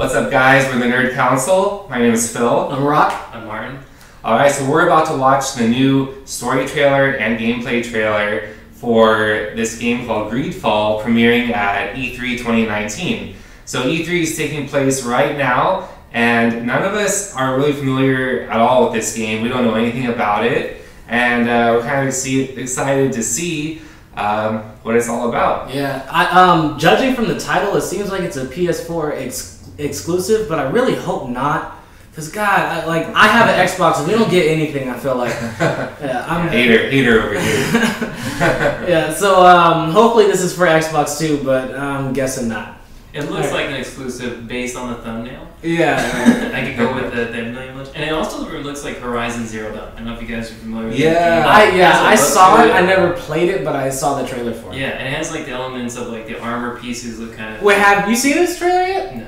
What's up, guys? We're the Nerd Council. My name is Phil. I'm Roc. I'm Martin. All right, so we're about to watch the new story trailer and gameplay trailer for this game called Greedfall, premiering at E E3 2019. So E3 is taking place right now, and none of us are really familiar at all with this game. We don't know anything about it, and uh, we're kind of see, excited to see um, what it's all about. Yeah, I, um, judging from the title, it seems like it's a PS4 ex- exclusive, but I really hope not. Cause God, I, like I have an Xbox, and we don't get anything. I feel like, yeah, I'm Hater, hater over here. yeah. So um, hopefully this is for Xbox too, but I'm guessing not. It looks like an exclusive based on the thumbnail. Yeah, I could go with the thumbnail image, and it also looks like Horizon Zero Dawn. I don't know if you guys are familiar. with Yeah. I It yeah has a I look saw to it. I never played it, but I saw the trailer for it. Yeah, and it has like the elements of like the armor pieces look kind of. Wait, have you seen this trailer yet? No,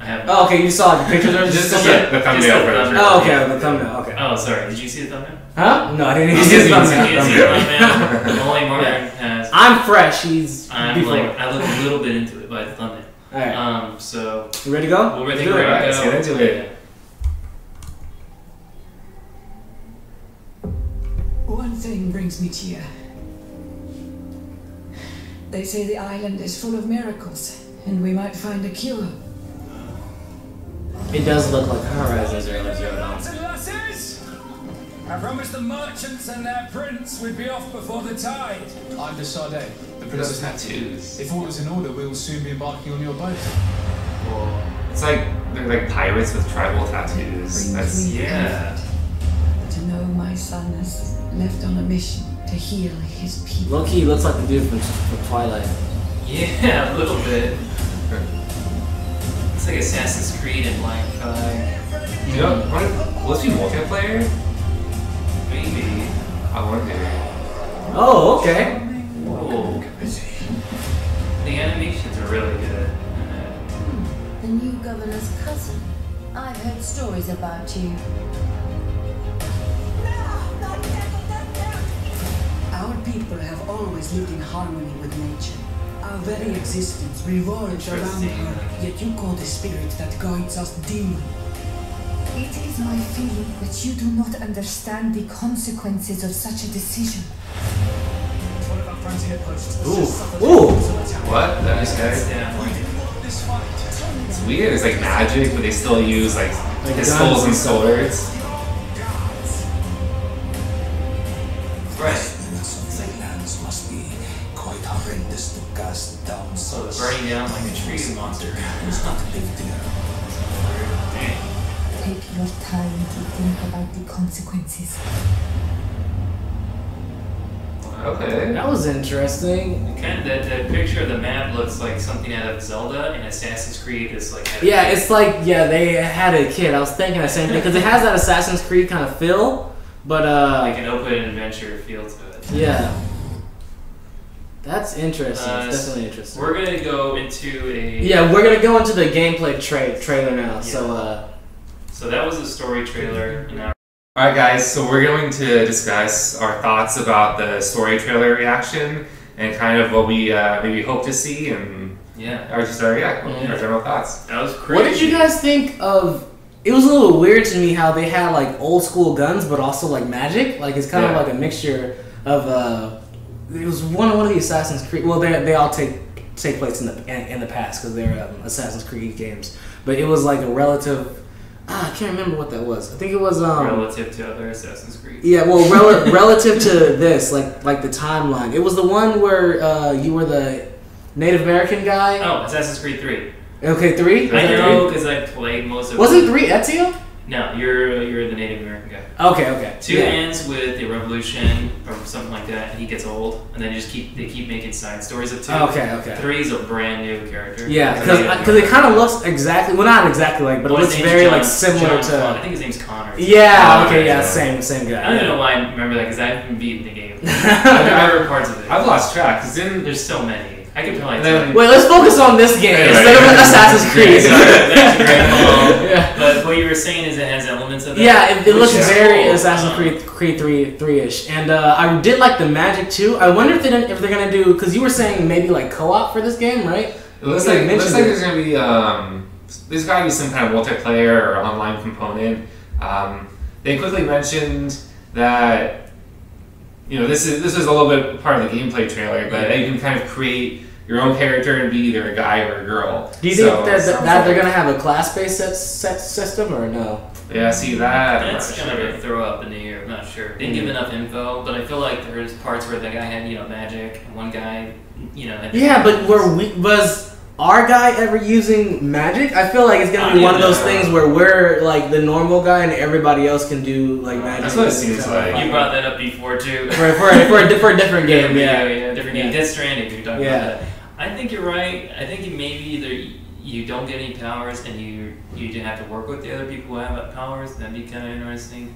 I haven't. Oh, okay. You saw the pictures or Just just the, Yeah, the just thumbnail the the thumbnail. Oh, okay. The thumbnail. Okay. Oh, sorry. Did you see the thumbnail? Huh? No, I didn't even see the didn't You see the thumbnail. thumbnail. Only Martin has. I'm fresh. He's I'm before. like I look a little bit into it by the thumbnail. All right. Um, so You ready to go? we'll ready Do to go. Alright, let's get into it. One thing brings me to you. They say the island is full of miracles, and we might find a cure. It does look like Horizon Zero Zero Dawn. Lads and lasses! I promised the merchants and their prince we'd be off before the tide. I'm de Sardet, the Those princess. tattoos. If all is in order, we will soon be embarking on your boat. It's like they're like pirates with tribal tattoos. That's Yeah. To know my son is left on a mission to heal his people. Low key looks like the dude from, from Twilight. Yeah, a little bit. It's like Assassin's Creed and Black Flag. you know what? Will this be multiplayer? Maybe. I wonder. Oh, okay. Whoa. The animations are really good. The new governor's cousin. I've heard stories about you. Our people have always lived in harmony with nature. Our very existence revolves around her, yet you call the spirit that guides us demon. It is my feeling that you do not understand the consequences of such a decision. One of our frontier posts has Ooh. Ooh. a brutal attack. What? That's That's okay. yeah. Fought This fight. It's weird. It's like magic, but they still use like Like pistols and and stuff. swords. Right. lands must be quite horrendous to cast down So it's burning down like a tree monster. who's not a big deal. Take your time to think about the consequences. Okay. That was interesting. Kind of the, the picture of the map looks like something out of Zelda and Assassin's Creed is like Yeah, it's like yeah, they had a kid. I was thinking the same thing because it has that Assassin's Creed kind of feel, but uh, like an open adventure feel to it. yeah, that's interesting. Uh, it's definitely interesting. We're gonna go into a Yeah, we're gonna go into the gameplay tra- trailer now. So uh, So that was a story trailer. And now All right, guys. So we're going to discuss our thoughts about the story trailer reaction and kind of what we uh, maybe hope to see and yeah, our just our yeah, Yeah. our general thoughts. that was crazy. what did you guys think of? It was a little weird to me how they had like old school guns, but also like magic. Like it's kind Yeah. of like a mixture of. Uh, it was one one of the Assassin's Creed. Well, they they all take take place in the in, in the past because they're um, Assassin's Creed games. But it was like a relative. Ah, I can't remember what that was. I think it was um. relative to other Assassin's Creed? Yeah, well, rel- relative to this, like like the timeline, it was the one where uh, you were the Native American guy. Oh, Assassin's Creed Three. Okay, three. Was I that know because I played most of. Wasn't three Ezio? No, you're you're the Native American guy. Okay, okay. Two yeah. ends with the revolution or something like that, and he gets old, and then you just keep they keep making side stories of two. Okay, okay. Three's a brand new character. Yeah, because because it kind of looks exactly well, not exactly like, but Well, it looks very John- like similar John Con- I think his name's Connor. Yeah. Oh, Okay. Yeah. yeah. Same. Uh, same guy. I don't guy. know why I remember that because I haven't beaten the game. I remember parts of it. I've lost track. Cause There's so many. I could probably And tell then- Wait, let's focus on this game Right, instead right. of Assassin's Creed. Sorry, that's a great call. Yeah. But what you were saying is it has elements of that. Yeah, it, it looks very cool. Assassin's Creed Creed three three ish, and uh, I did like the magic too. I wonder if they didn't, if they're gonna do because you were saying maybe like co op for this game, right? it looks like it looks like there's gonna be um there's got to be some kind of multiplayer or online component. Um, they quickly mentioned that you know this is this is a little bit part of the gameplay trailer, but you can kind of create your own character and be either a guy or a girl. Do you So, think that, that, sounds that they're gonna have a class-based set, set system or no? Yeah, see that. That's not kind sure. of a throw up in the air. I'm not sure. Didn't give mm. enough info, but I feel like there's parts where the guy had you know magic, and one guy, you know. Yeah, but where we was our guy ever using magic? I feel like it's gonna be one of those things where we're like the normal guy and everybody else can do like magic. That's what it seems like. You brought that up before too. for for, for, a, di- for a different game. yeah, Yeah. yeah, different Yeah. game. Death Stranding. You're talking Yeah. about that. I think you're right. I think maybe either you don't get any powers and you you do have to work with the other people who have powers. That'd be kind of interesting.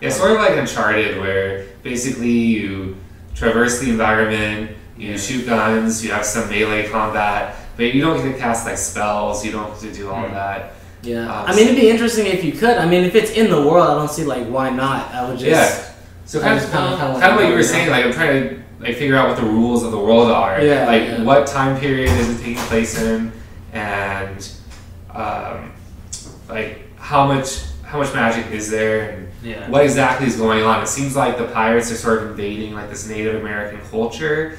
Yeah, sort of like Uncharted, where basically you traverse the environment, you Yeah. shoot guns, you have some melee combat, but you don't get to cast like spells. You don't get to do all of Hmm. that. Yeah. Um, I mean, it'd be interesting if you could. I mean, if it's in the world, I don't see like why not. I would just. Yeah. So kind of, just kinda- kinda kind of what you were saying, like I'm trying to like figure out what the rules of the world are. Yeah, Like yeah. what time period is it taking place in, and um, like how much how much magic is there, and Yeah. what exactly is going on. It seems like the pirates are sort of invading like this Native American culture.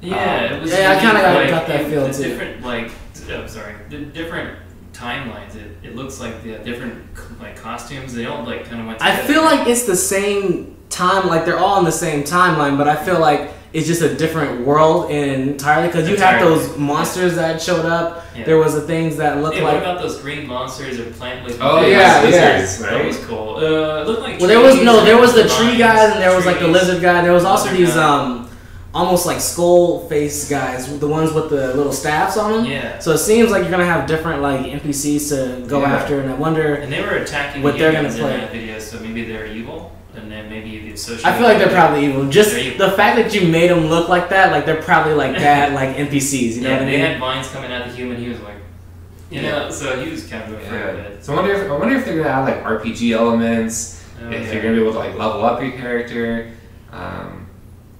Yeah, Um, it was. Yeah, I kinda got- like, got that it- feel the too. Different like, oh, sorry, the different timelines. It, it looks like the different like costumes. They all like kind of went. I feel like it's the same time. Like they're all on the same timeline, but I feel like it's just a different world entirely because you have those monsters that showed up. Yeah. There was the things that looked Hey, what like. about those green monsters or plant like? Oh Yeah, yeah, yeah. lizards, That was cool. Uh, it looked like. Well, there was no. There was the tree vines, guys, and there was like the lizard guy. There was also Lizard these guy. um, almost like skull face guys, the ones with the little staffs on them. Yeah. So it seems like you're gonna have different like NPCs to go Yeah. after, and I wonder. And they were attacking What the they're gonna humans in play. that video, so maybe they're evil, and then maybe the associated. I feel like they're probably evil. Just evil. the fact that you made them look like that, like they're probably like bad, like NPCs. You know yeah, what I mean? they mean? had vines coming at the human. He was like, you know, so he was kind of afraid of it. So I wonder if I wonder if they're gonna add like RPG elements. Oh, if you're gonna be able to like level up your character. Um,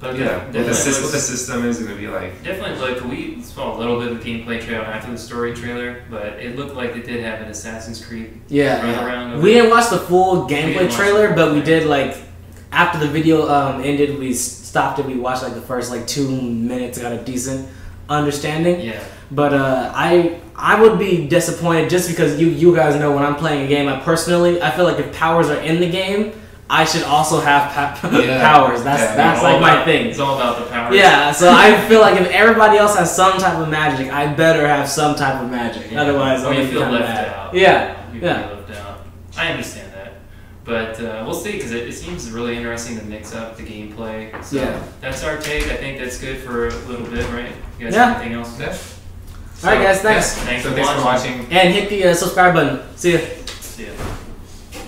But yeah, def- what the, definitely what looks- the system is gonna be like. Definitely look. We saw a little bit of the gameplay trailer after the story trailer, but it looked like they did have an Assassin's Creed Yeah. run around. We didn't watch the full gameplay trailer, but we did like after the video um, ended, we stopped it. We watched like the first like two minutes, got a decent understanding. Yeah. But uh, I I would be disappointed just because you you guys know when I'm playing a game. I personally I feel like if powers are in the game, I should also have pa- Yeah. powers. That's Yeah, that's like all my thing. It's all about the power. Yeah, so I feel like if everybody else has some type of magic, I better have some type of magic. Yeah. Otherwise, or I'm you gonna feel be kinda left mad. out. Yeah, You yeah. feel left out. I understand that, but uh, we'll see because it, it seems really interesting to mix up the gameplay. So Yeah. that's our take. I think that's good for a little bit, right? You guys Yeah. have anything else? Yeah. All right, guys, thanks. Thanks so for thanks for watching. watching. And hit the uh, subscribe button. See ya. See ya.